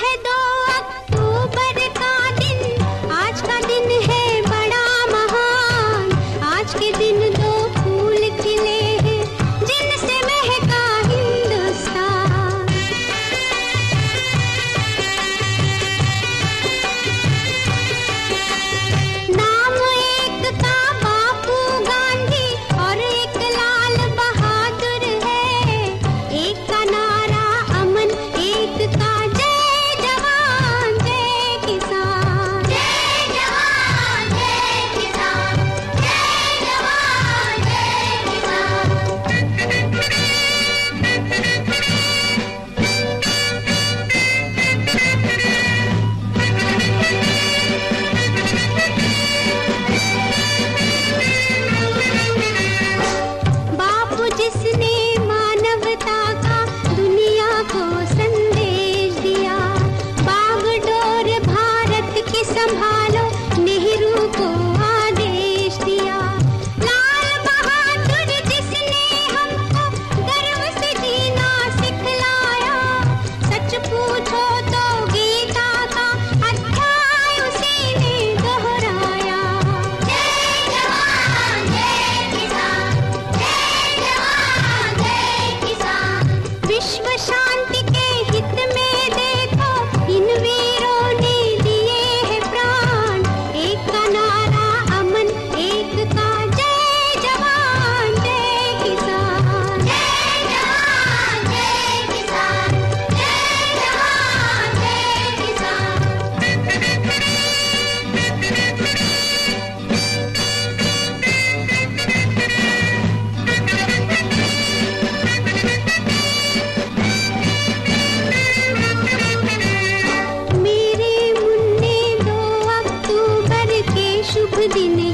Hedon! 你的。